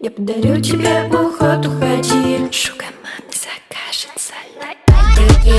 Я подарю тебе уход, уходи. Шуга маме закажет соль